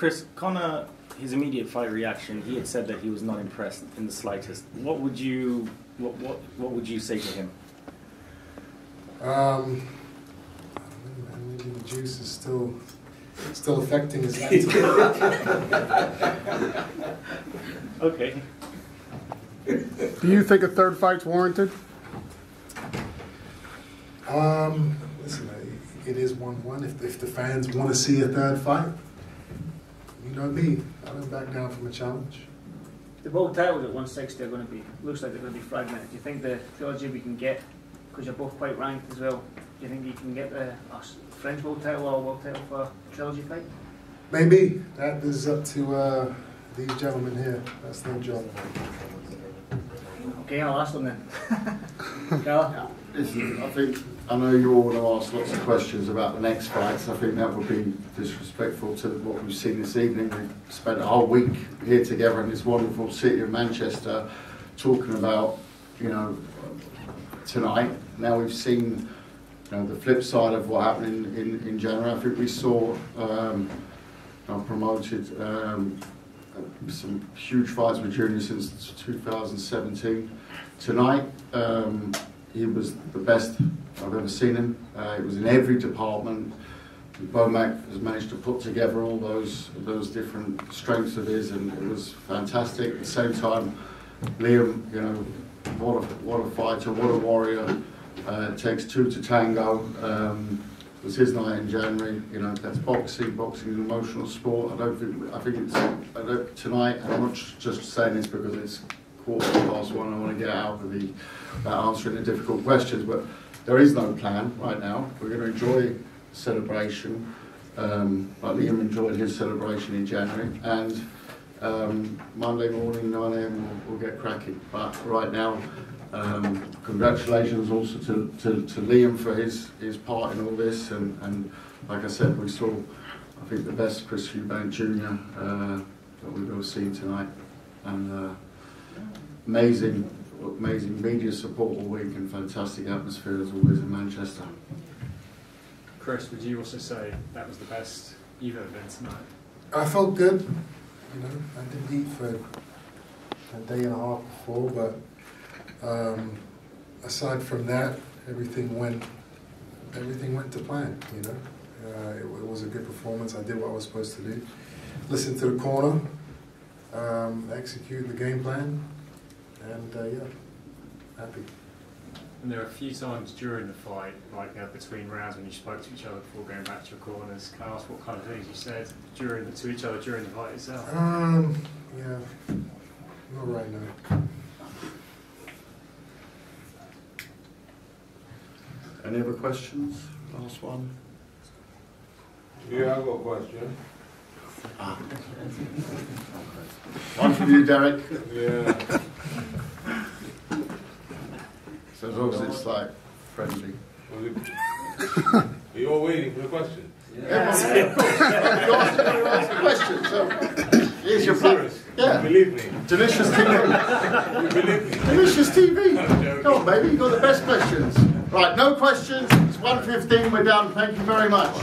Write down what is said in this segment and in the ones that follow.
Chris, Conor, his immediate fight reaction, he had said that he was not impressed in the slightest. What would you, what, what, what would you say to him? Um, maybe the juice is still still affecting his mental. okay. Do you think a third fight's warranted? Um, listen, it is one-one. If, if the fans want to see a third fight, you know me. I don't back down from a challenge. The world titles at 160 are going to be looks like they're going to be fragmented. Do you think the trilogy we can get because you're both quite ranked as well? Do you think you can get the French world title or world title for a trilogy fight? Maybe that is up to uh, these gentlemen here. That's their job. Okay, I'll ask them then. Listen, I think I know you all want to ask lots of questions about the next fights. I think that would be disrespectful to what we've seen this evening. We've spent a whole week here together in this wonderful city of Manchester talking about, you know, tonight. Now we've seen you know, the flip side of what happened in, in, in January. I think we saw um, promoted um, some huge fights with Junior since 2017. Tonight, um, he was the best I've ever seen him. Uh, it was in every department. Bomac has managed to put together all those those different strengths of his, and it was fantastic. At the same time, Liam, you know, what a what a fighter, what a warrior. Uh, takes two to tango. Um, it was his night in January. You know, that's boxing. Boxing is an emotional sport. I don't think. I think it's I don't, tonight. And I'm not just saying this because it's quarter past one. I want to get out of the about answering the difficult questions, but there is no plan right now. We're going to enjoy celebration, um, like Liam enjoyed his celebration in January, and um, Monday morning 9 a.m. We'll, we'll, get cracking. But right now, um, congratulations also to, to, to, Liam for his, his part in all this. And, and like I said, we saw, I think, the best Chris Eubank Jr. Uh, that we've ever seen tonight. And uh, amazing, amazing media support all week and fantastic atmosphere as always in Manchester. Chris, would you also say that was the best you've ever been tonight? I felt good. You know, I didn't eat for a day and a half before, but um, aside from that, everything went everything went to plan. You know, uh, it, it, was a good performance. I did what I was supposed to do. Listen to the corner, um, execute the game plan, and uh, yeah, happy. And there were a few times during the fight, like uh, between rounds, when you spoke to each other before going back to your corners. Can I ask what kind of things you said during the, to each other during the fight itself? Um, yeah, not right now. Any other questions? Last one. Yeah, I've got a question. Ah. one for you, Derek. Yeah. So as long as it's like friendly. Are you all waiting for the question? Yeah. yeah. you asked, a question, so here's your plan. Yeah. believe me. Delicious TV. you believe me. Delicious TV. Come on, baby, you've got the best questions. Right, no questions. It's 1.15, we're done. Thank you very much.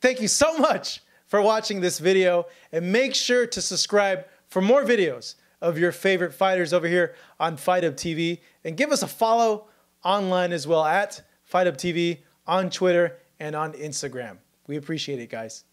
Thank you so much for watching this video and make sure to subscribe for more videos of your favorite fighters over here on Fight Hub TV and give us a follow online as well at Fight Hub TV on Twitter and on Instagram. We appreciate it, guys.